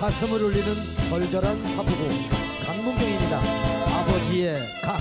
가슴을 울리는 절절한 사부고 강문경입니다. 아버지의 강.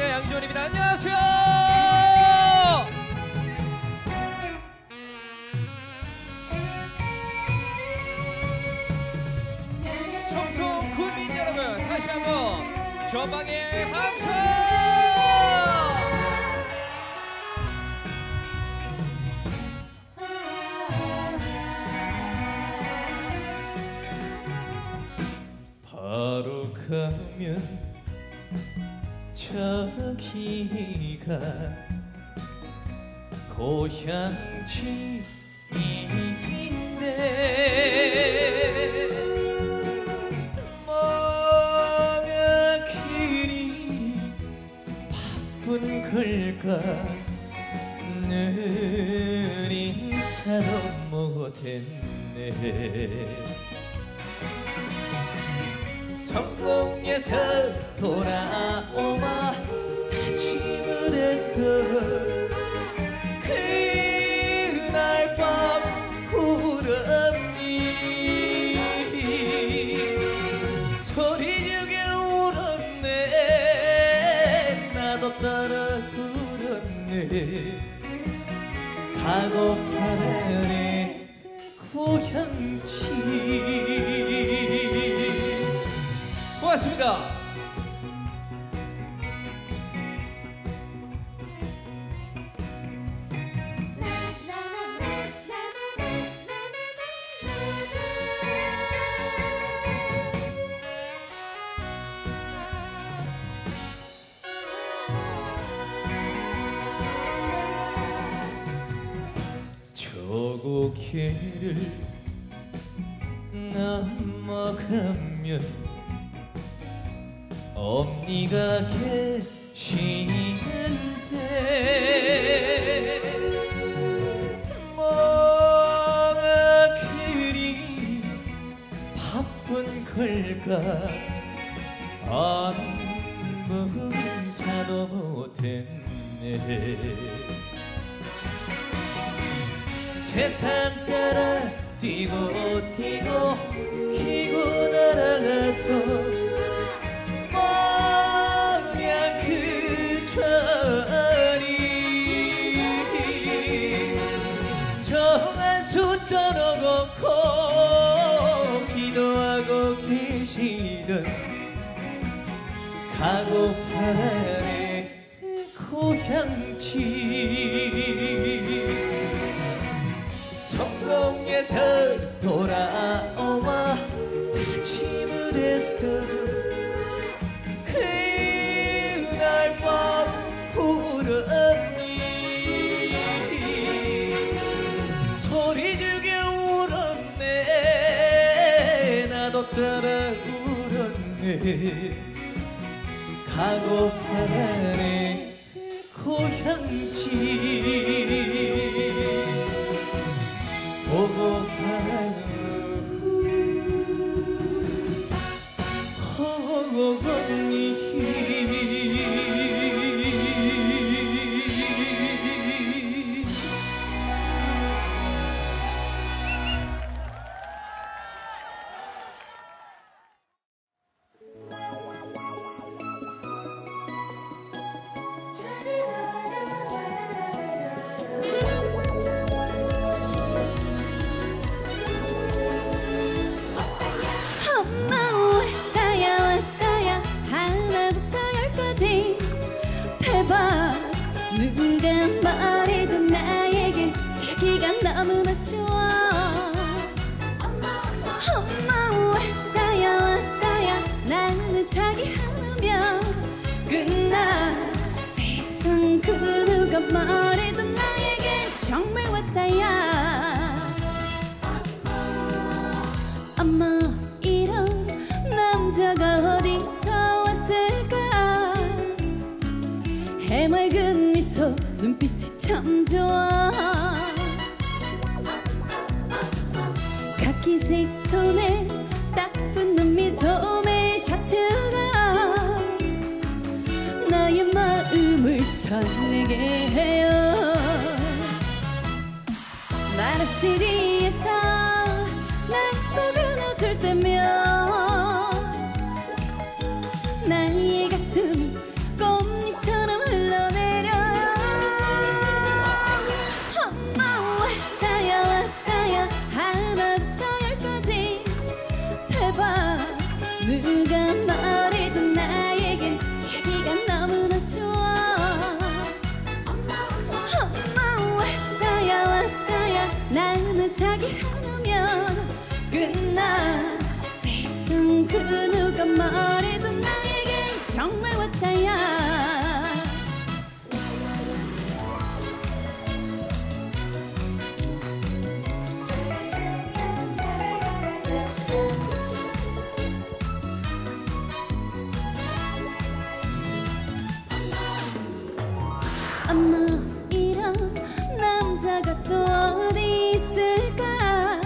의 양지원입니다. 안녕하세요. 넘어가면 엄니가 계시는데 뭐가 그리 바쁜 걸까? 안부 인사도 못했네. 세상 따라 뛰고 뛰고 키고 날아가던 agora. 엄마 이런 남자가 또 어디 있을까?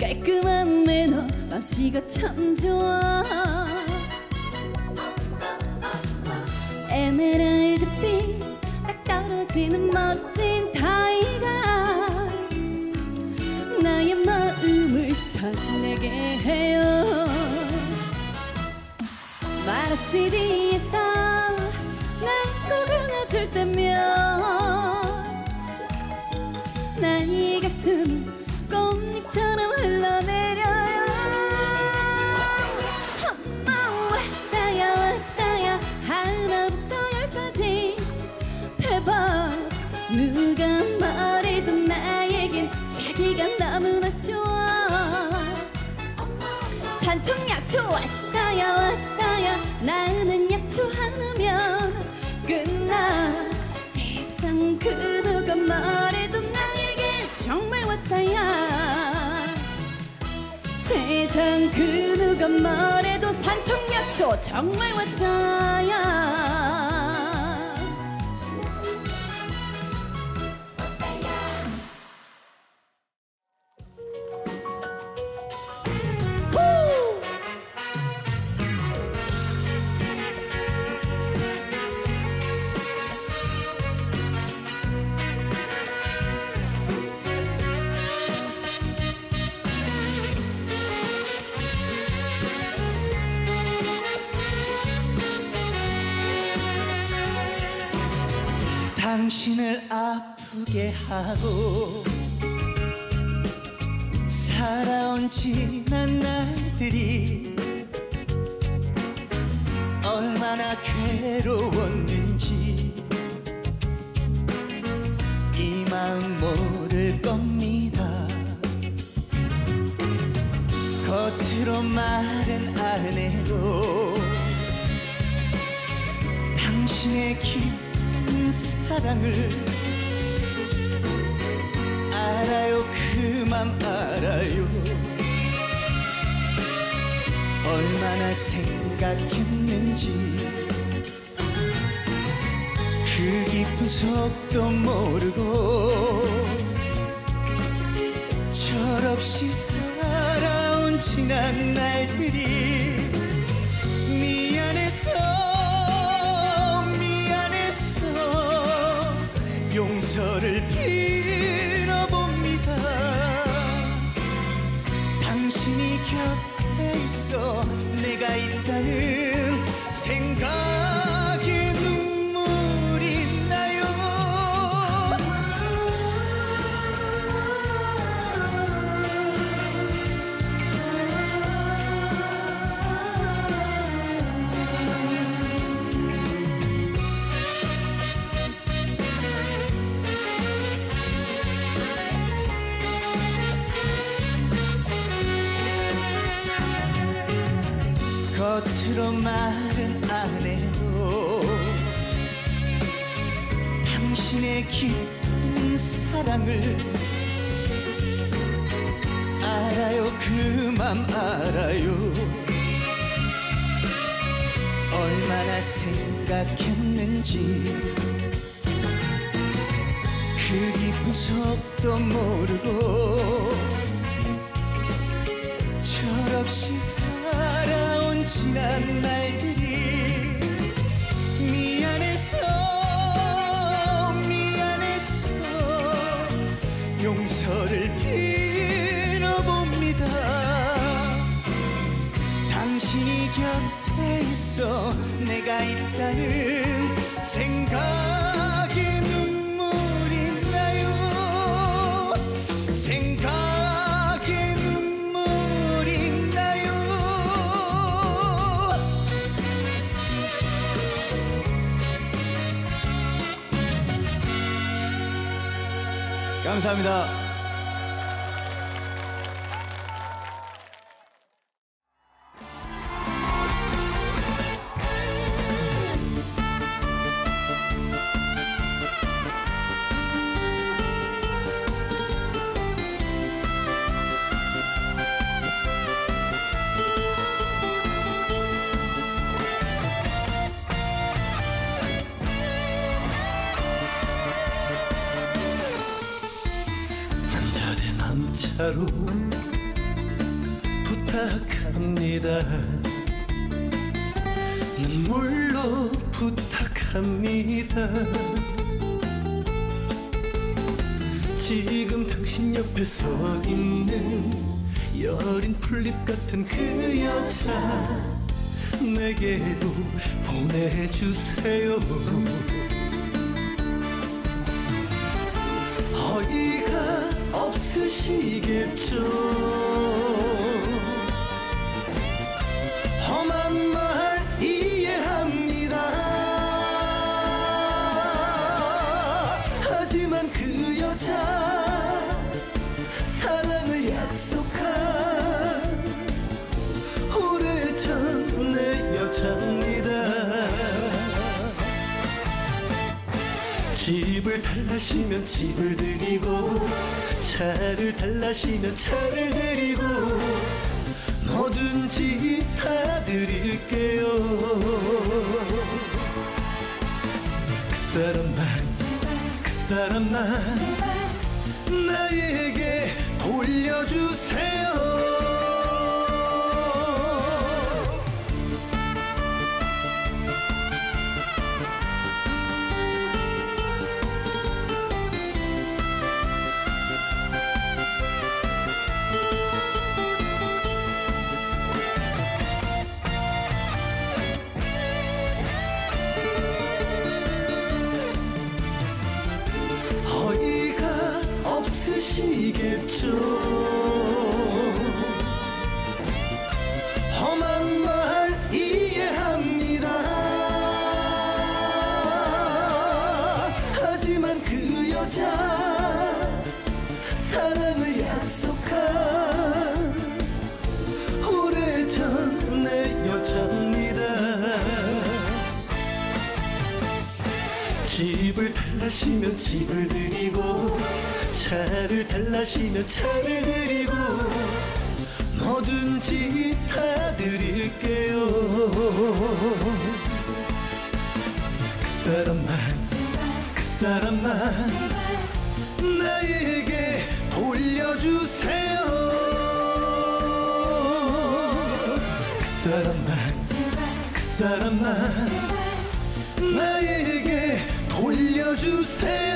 깔끔한 매너 맘씨가 참 좋아. 에메랄드빛 딱 떨어지는 멋진 타이가 나의 마음을 설레게 해요. 말없이 뒤 때면 나의 가슴 꽃 세상 그 누가 말해도 산청약초 정말 왔다야 당신을 아프게 하고 살아온 지난 날들이 얼마나 괴로웠는지 이 마음 모를 겁니다. 겉으로 말은 안 해도 당신의 깊은 사랑을 알아요 그맘 알아요. 얼마나 생각했는지 그 깊은 속도 모르고 철없이 살아온 지난 날들이 용서를 빌어봅니다. 당신이 곁에 있어 내가 있다는 생각에 겉으로 말은 안 해도 당신의 깊은 사랑을 알아요 그 맘 알아요. 얼마나 생각했는지 그 깊은 속도 모르고 철없이 살아온 지난 날들이 미안해서 미안해서 용서를 빌어봅니다. 당신이 곁에 있어 내가 있다는 생각 감사합니다. 내게로 보내주세요. 어이가 없으시겠죠? 집을 달라시면 집을 드리고 차를 달라시면 차를 드리고 뭐든지 다 드릴게요. 그 사람만 그 사람만 나에게 돌려주세요 그 사람만 그 사람만 나에게 돌려주세요. 그 사람만 그 사람만 나에게 돌려주세요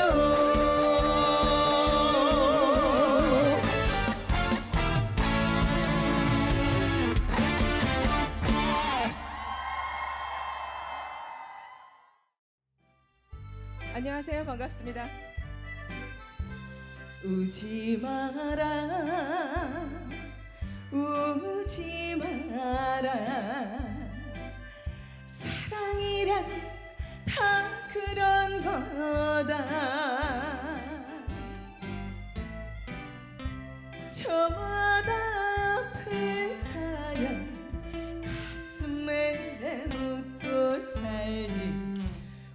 반갑습니다. 우지 마라, 우지 마라. 사랑이란 다 그런 거다. 저마다 아픈 사연 가슴에 묻고 살지.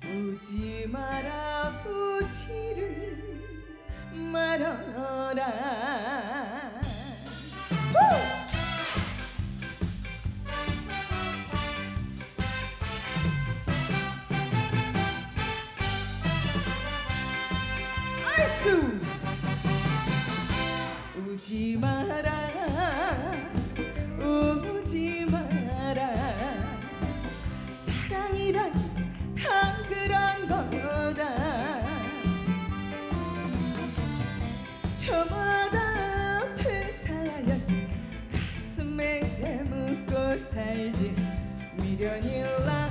우지 마라 우지를 말아라. 아이스 우지 마라 살지. 미련일랑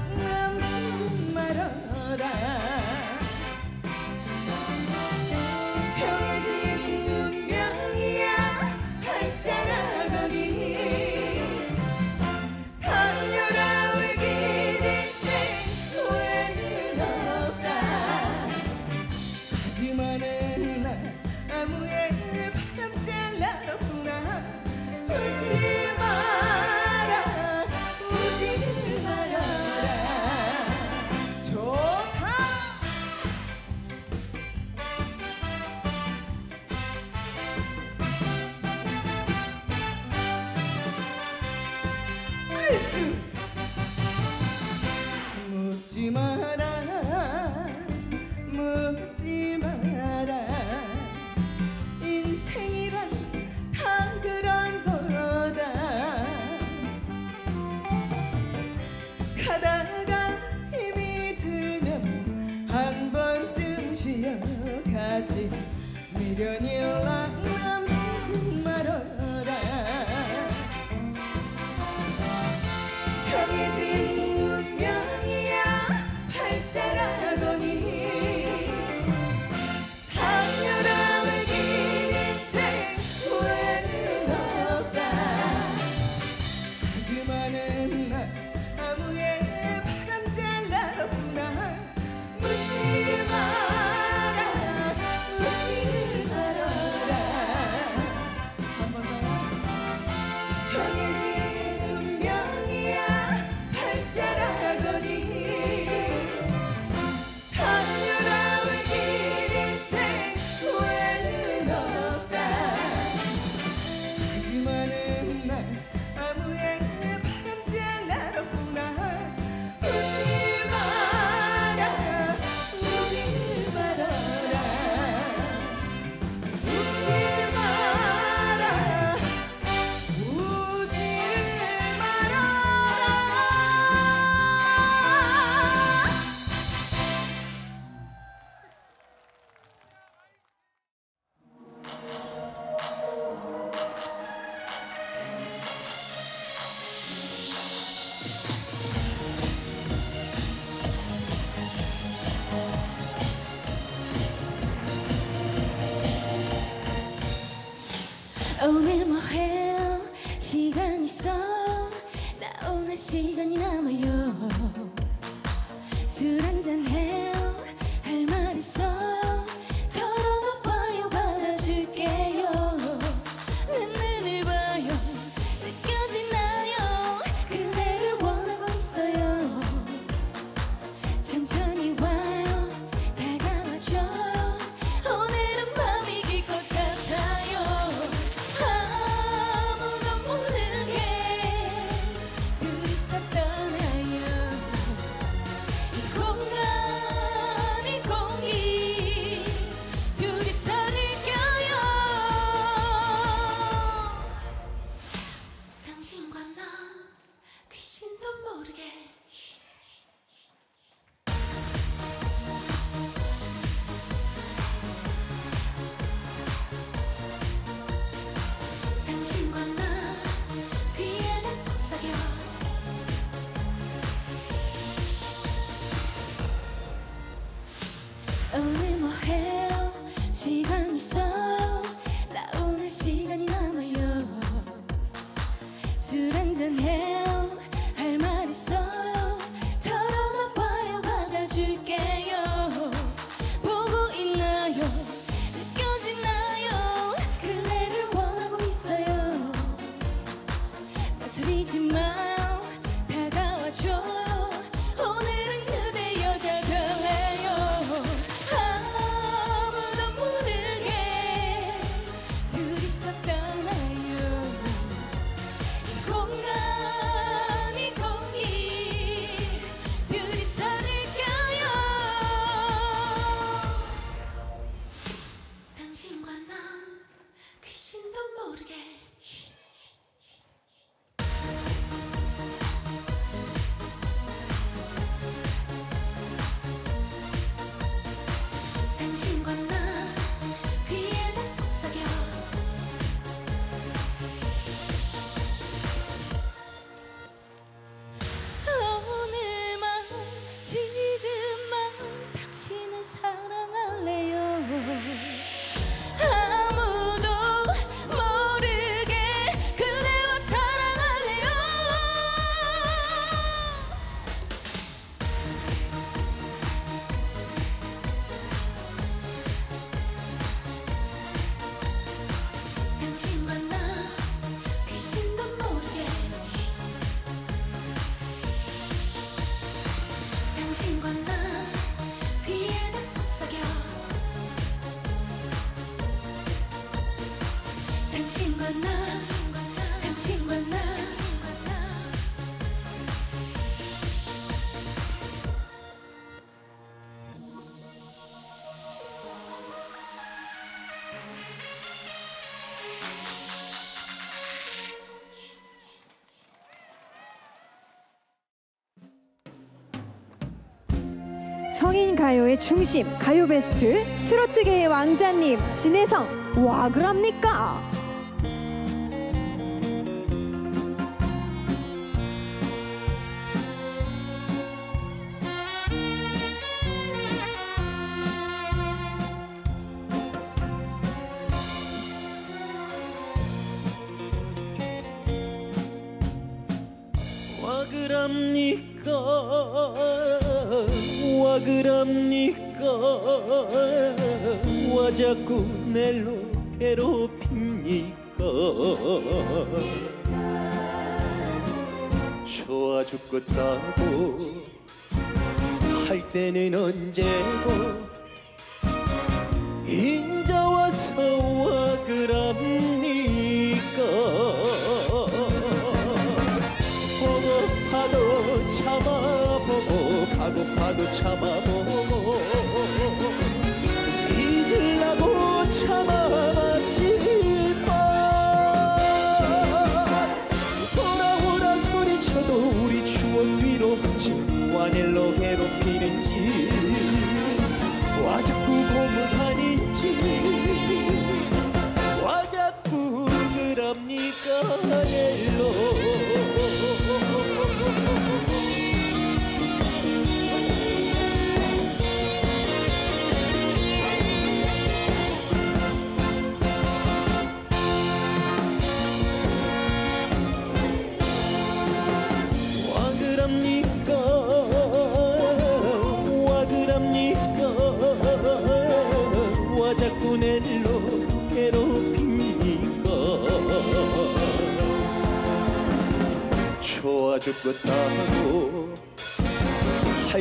성인 가요의 중심 가요 베스트 트로트계의 왕자님 진혜성 와 그럽니까?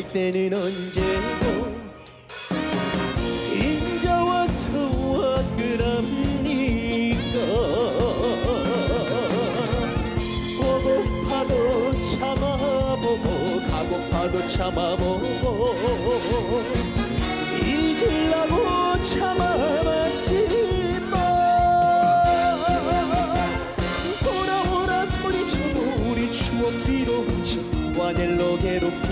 할 때는 언제고 인자와서 그럽니까 보고파도 참아보고 가고파도 참아보고 잊으려고 참아봤지 뭐. 돌아오라 소리쳐 우리 추억 비로 지와넬로 괴롭고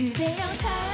你别要太。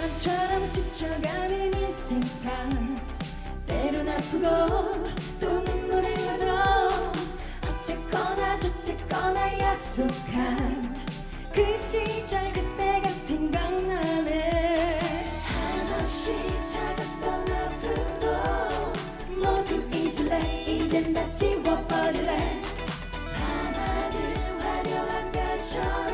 바람처럼 스쳐가는 이 세상. 때론 아프고 또 눈물을 묻어 어쨌거나 저쨌거나 약속한 그 시절 그때가 생각나네. 한없이 차갑던 아픔도 모두 잊을래. 이젠 다 지워버릴래. 밤하늘 화려한 별처럼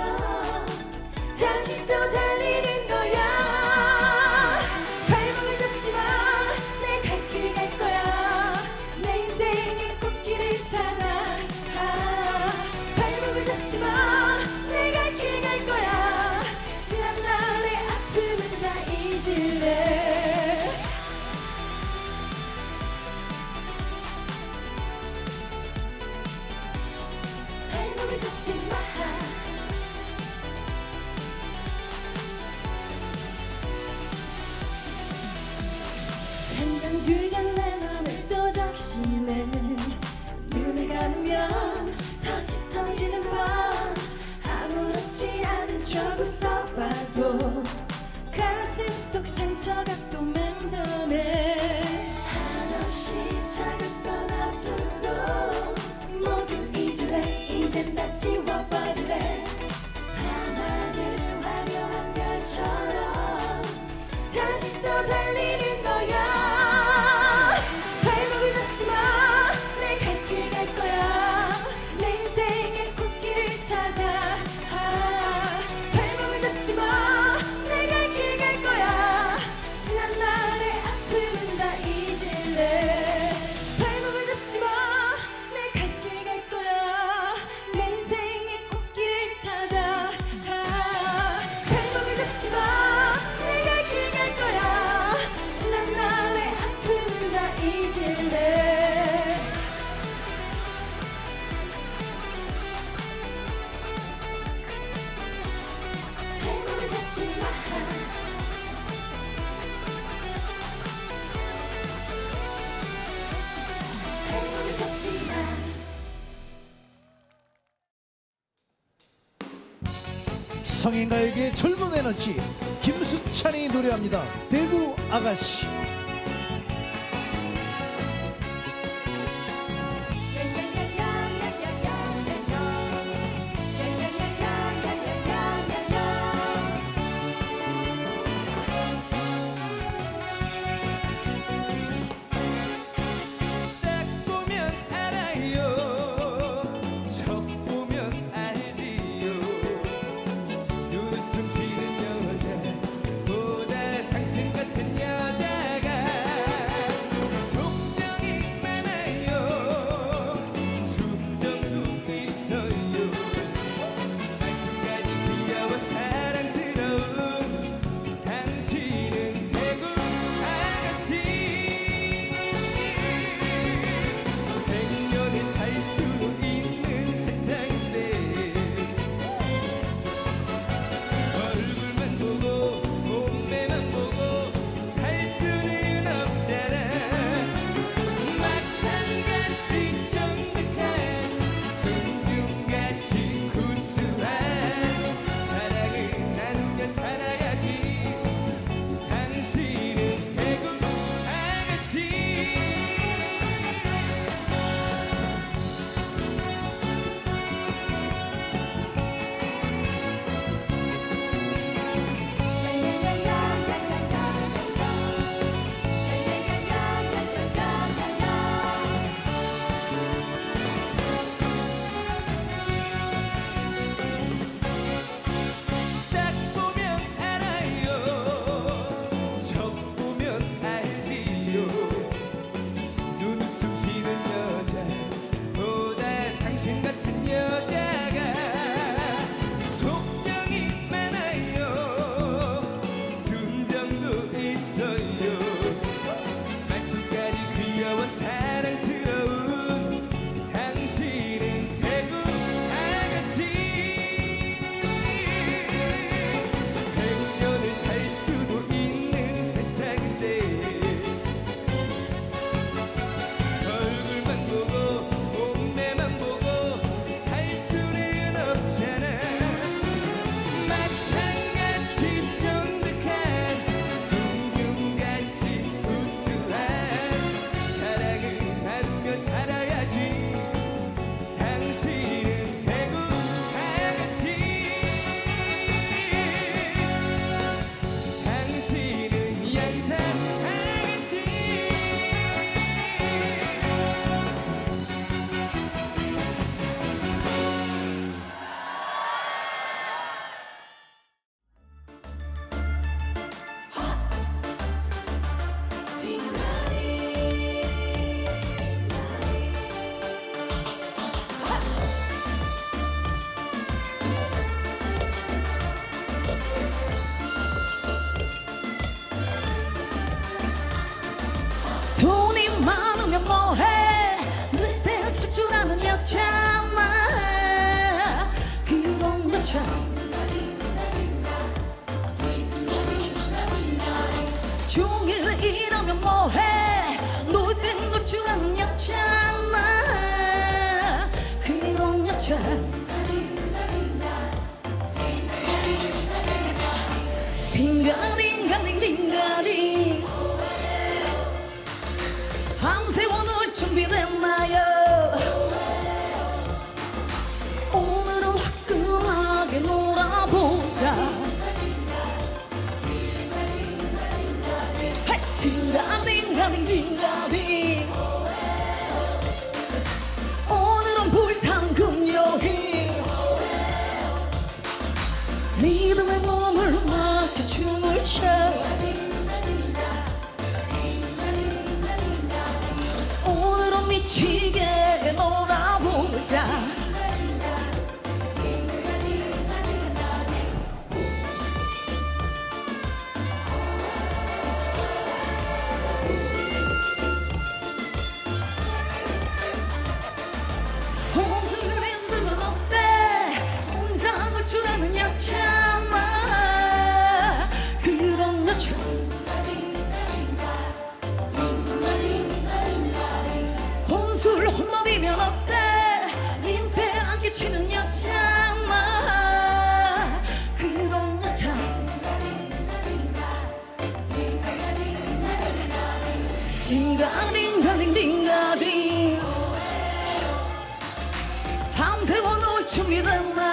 누군가에게 젊은 에너지 김수찬이 노래합니다. 대구 아가씨. 참아. 그런 거참 딩가딩가딩딩가딩. 밤새워 놓을 춤이란 나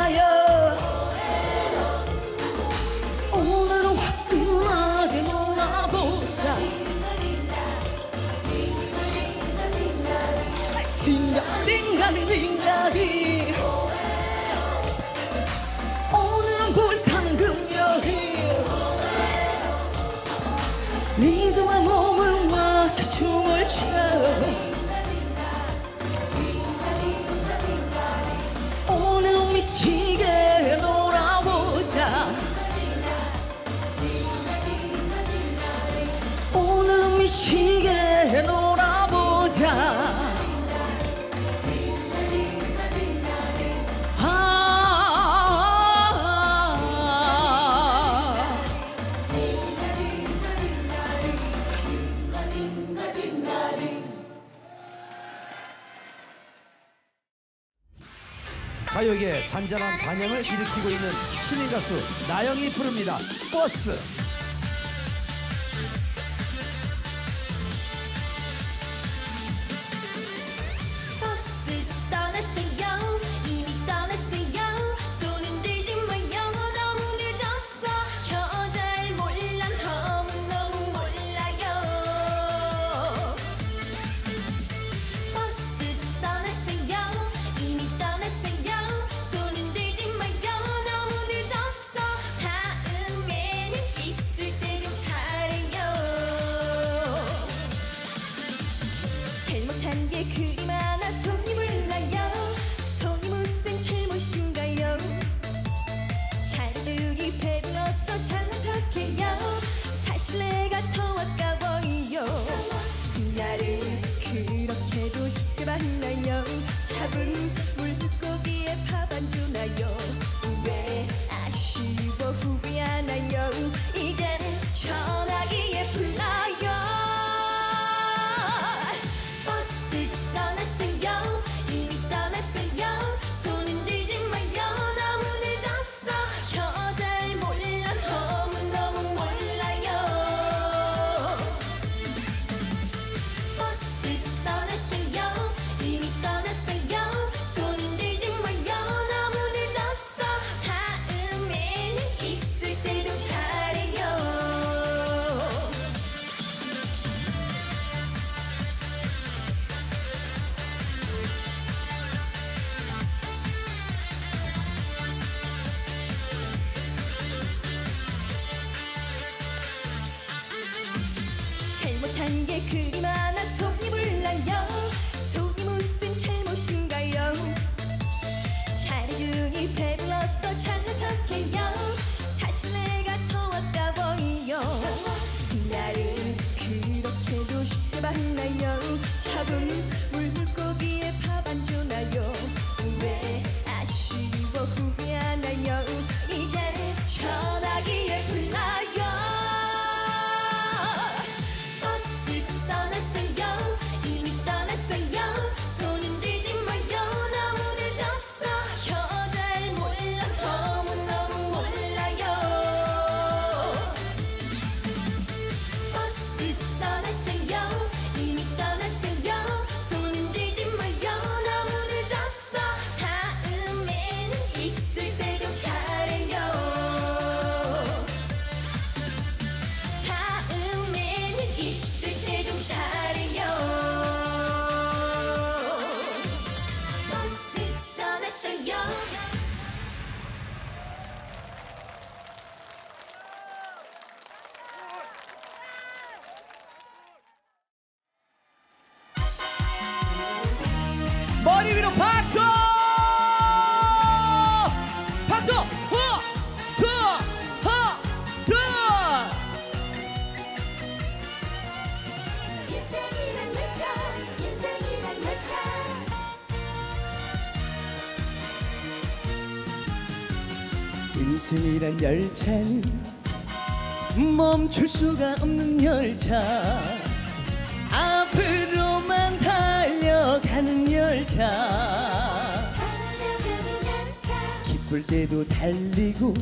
잔잔한 반향을 일으키고 있는 신인 가수 나영이 부릅니다. 버스. 수가 없는 열차. 앞으로만 달려가는 열차. 달려가는 열차. 기쁠 때도 달리고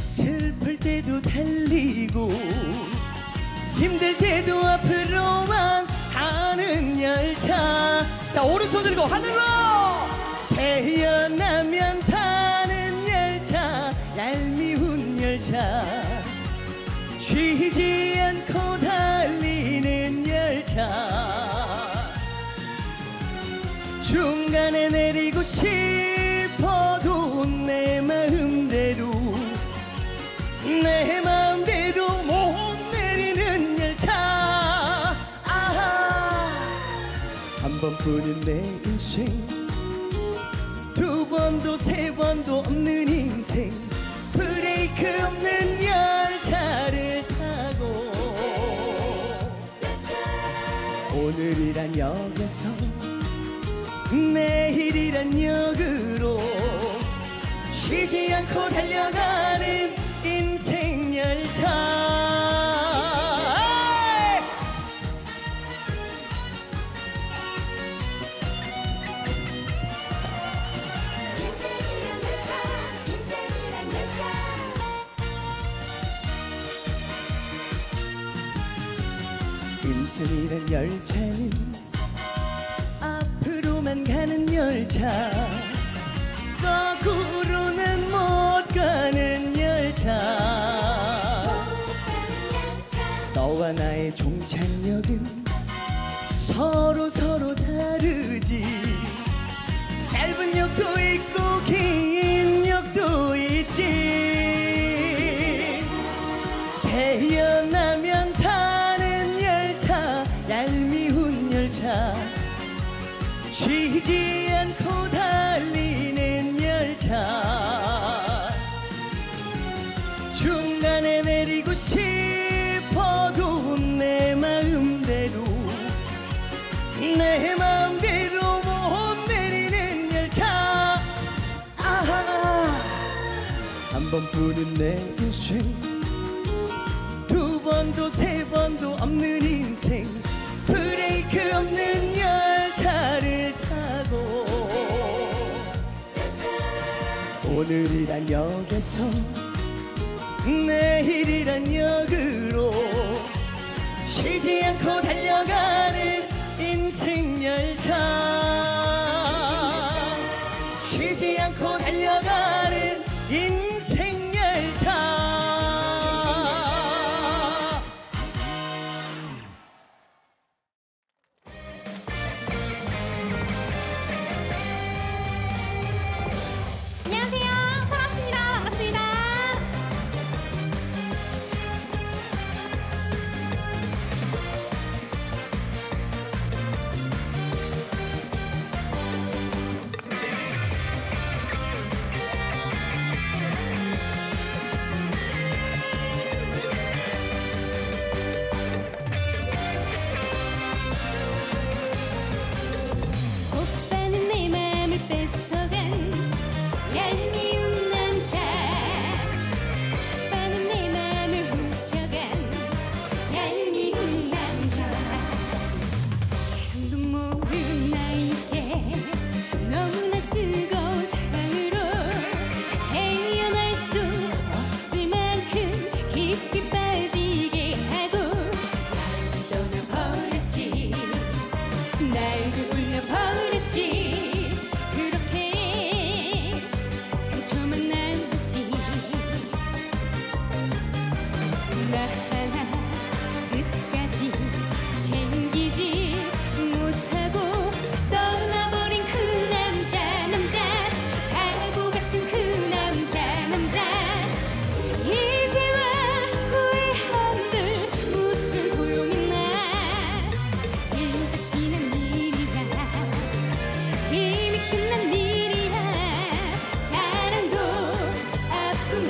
슬플 때도 달리고 힘들 때도 앞으로만 가는 열차. 자 오른손 들고 하늘로! 태어나면 타는 열차 얄미운 열차 쉬지 않고 달리는 열차. 중간에 내리고 싶어도 내 마음대로 내 마음대로 못 내리는 열차. 아하! 한 번뿐인 내 인생. 두 번도 세 번도 없는 오늘이란 역에서 내일이란 역으로 쉬지 않고 달려가는 인생 열차 인생이란 열차 인생이란 열차. 인생이란 열차는 가는 열차. 거꾸로는 못 가는 열차. 너와 나의 종착역은 서로 서로 다르지. 짧은 역도 있고 한 번뿐인 내 인생 두 번도 세 번도 없는 인생. 브레이크 없는 열차를 타고. 오늘이란 역에서 내일이란 역으로 쉬지 않고 달려가는 인생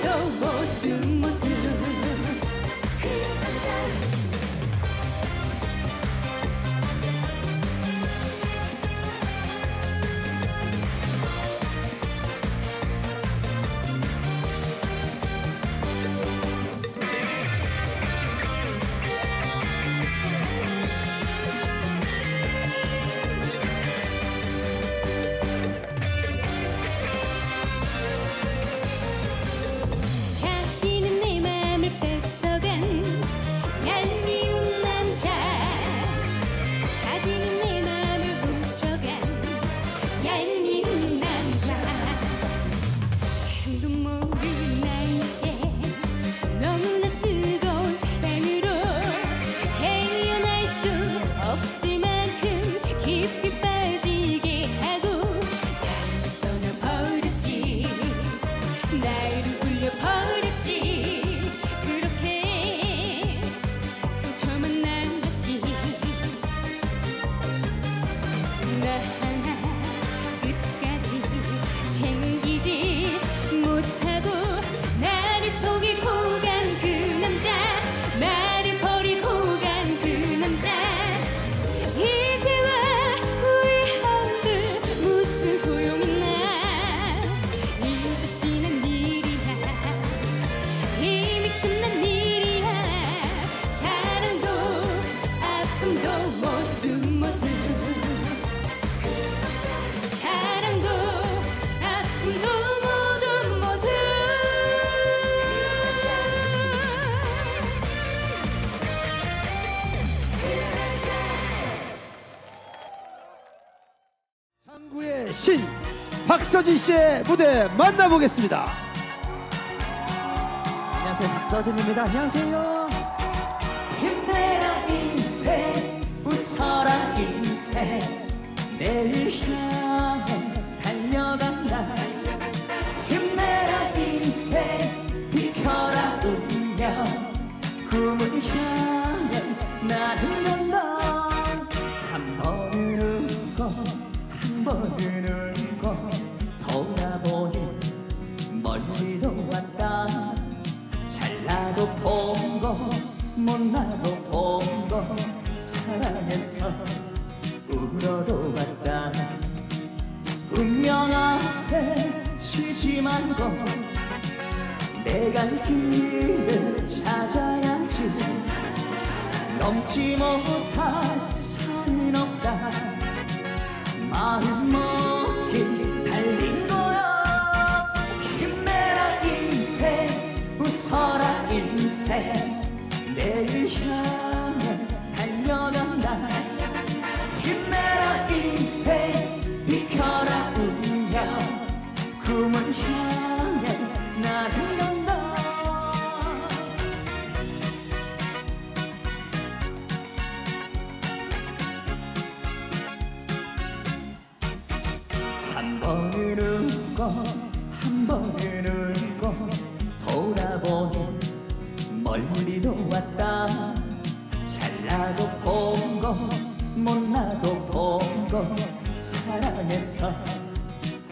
아 신 박서진 씨의 무대 만나보겠습니다. 안녕하세요 박서진입니다. 안녕하세요. 힘내라 인생 웃어라 인생 내일 향해 달려간다 힘내라 인생 비켜라 운명 꿈을 향해 나는 한 번은 울고 돌아보니 멀리도 왔다. 잘나도 본거 못나도 본거. 사랑해서 울어도 봤다. 운명 앞에 치지 말고 내갈 길을 찾아야지. 넘지 못할 산은 없다 마음 먹기 달린 거야. 힘내라 인생. 웃어라 인생. 내일 향해 달려간다. 힘내라 거 못나도 본 거 사랑해서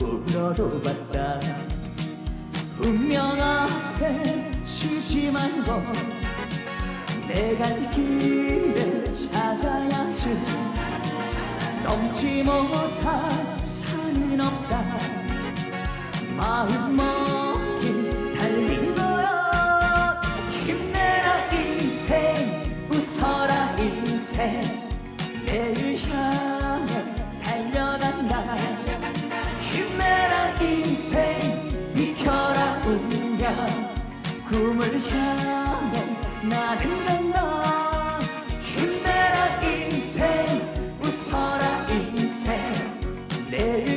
울어도 봤다. 운명 앞에 치지 말고 내갈 길을 찾아야지. 넘지 못할 산은 없다. 마음 먹기 달린 거야. 힘내라 인생. 웃어라 인생 내일 향해 달려간다 힘내라 인생 비켜라 운명 꿈을 향해 나는 간다 힘내라 인생 웃어라 인생. 내일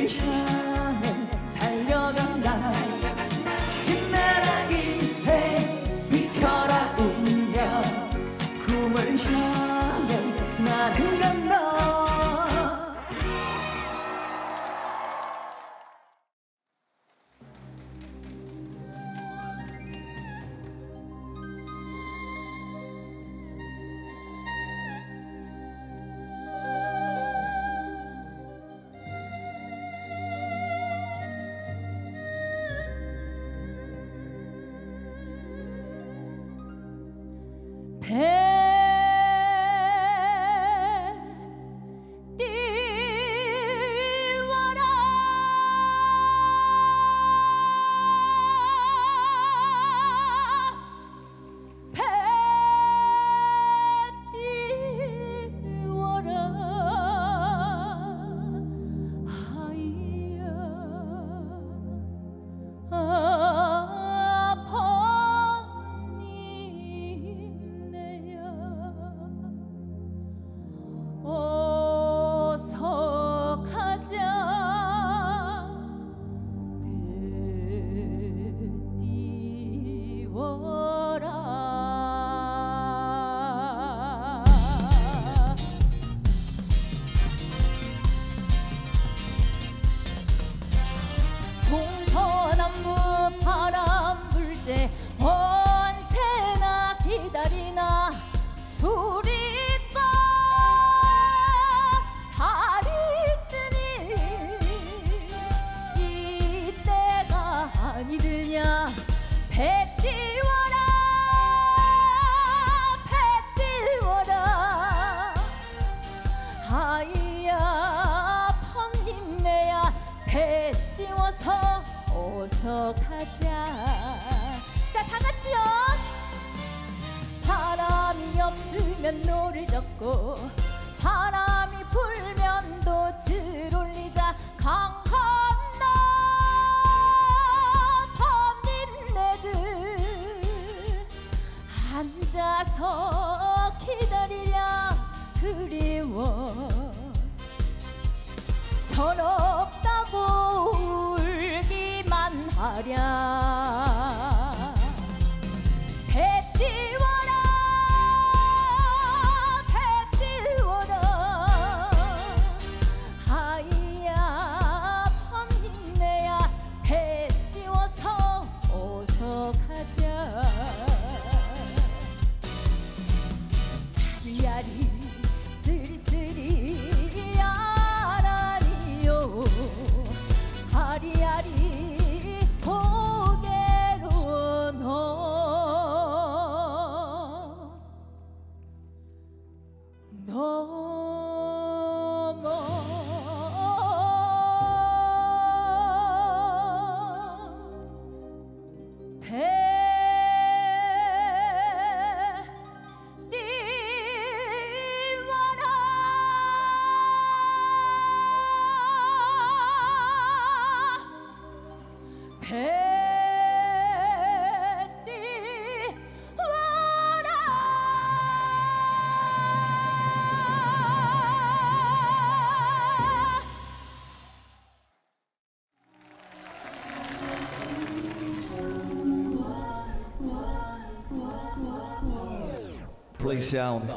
웨이 사운드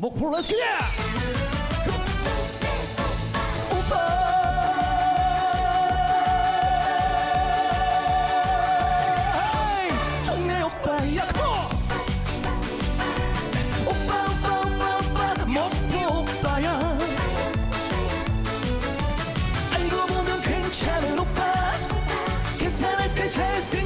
목포 렛츠 기야 오빠 chasing